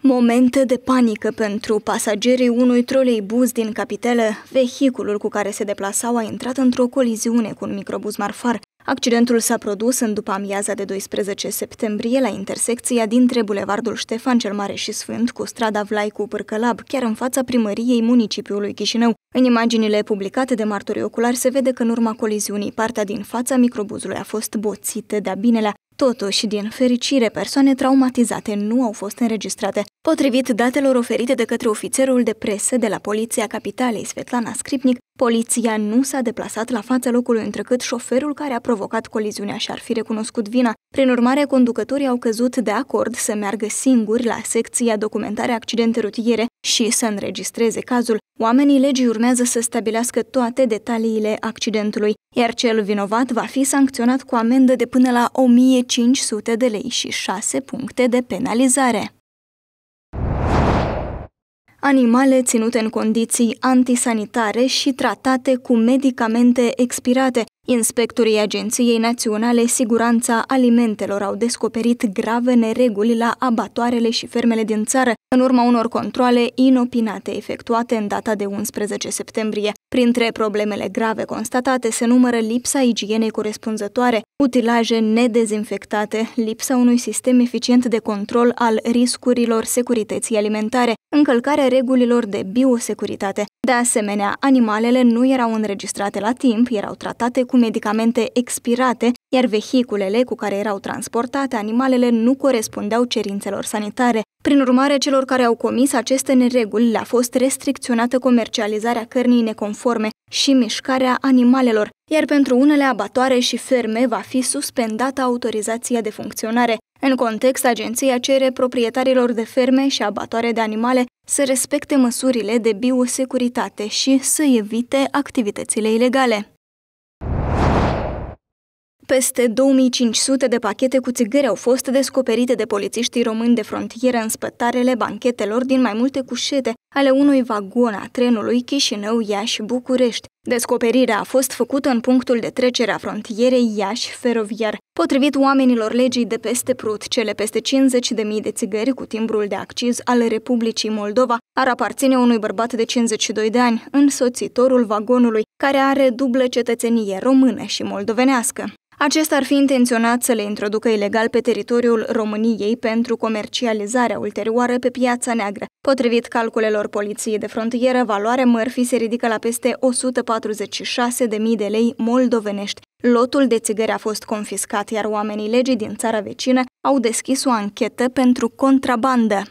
Momente de panică pentru pasagerii unui troleibuz din capitală. Vehiculul cu care se deplasau a intrat într-o coliziune cu un microbuz marfar. Accidentul s-a produs în după amiaza de 12 septembrie la intersecția dintre Bulevardul Ștefan cel Mare și Sfânt cu strada Vlaicu Pârcălab, chiar în fața primăriei municipiului Chișinău. În imaginile publicate de martorii oculari se vede că în urma coliziunii partea din fața microbuzului a fost boțită de-a binelea. Totuși, din fericire, persoane traumatizate nu au fost înregistrate. Potrivit datelor oferite de către ofițerul de presă de la Poliția Capitalei, Svetlana Scripnic, poliția nu s-a deplasat la fața locului întrecât șoferul care a provocat coliziunea și-ar fi recunoscut vina. Prin urmare, conducătorii au căzut de acord să meargă singuri la secția documentare accidente rutiere și să înregistreze cazul. Oamenii legii urmează să stabilească toate detaliile accidentului, iar cel vinovat va fi sancționat cu amendă de până la 1500 de lei și 6 puncte de penalizare animale ținute în condiții antisanitare și tratate cu medicamente expirate. Inspectorii Agenției Naționale Siguranța Alimentelor au descoperit grave nereguli la abatoarele și fermele din țară, în urma unor controle inopinate efectuate în data de 11 septembrie. Printre problemele grave constatate se numără lipsa igienei corespunzătoare, utilaje nedezinfectate, lipsa unui sistem eficient de control al riscurilor securității alimentare, încălcarea regulilor de biosecuritate. De asemenea, animalele nu erau înregistrate la timp, erau tratate cu medicamente expirate, iar vehiculele cu care erau transportate animalele nu corespundeau cerințelor sanitare. Prin urmare, celor care au comis aceste nereguli le-a fost restricționată comercializarea cărnii neconforme și mișcarea animalelor, iar pentru unele abatoare și ferme va fi suspendată autorizația de funcționare. În context, agenția cere proprietarilor de ferme și abatoare de animale să respecte măsurile de biosecuritate și să evite activitățile ilegale. Peste 2500 de pachete cu țigări au fost descoperite de polițiștii români de frontieră în spătarele banchetelor din mai multe cușete ale unui vagon a trenului Chișinău-Iași-București. Descoperirea a fost făcută în punctul de trecere a frontierei Iași-Feroviar. Potrivit oamenilor legii de peste Prut, cele peste 50.000 de țigări cu timbrul de acciz al Republicii Moldova ar aparține unui bărbat de 52 de ani, însoțitorul vagonului, care are dublă cetățenie română și moldovenească. Acesta ar fi intenționat să le introducă ilegal pe teritoriul României pentru comercializarea ulterioară pe piața neagră. Potrivit calculelor poliției de frontieră, valoarea mărfii se ridică la peste 146.000 de lei moldovenești. Lotul de țigări a fost confiscat, iar oamenii legii din țara vecină au deschis o anchetă pentru contrabandă.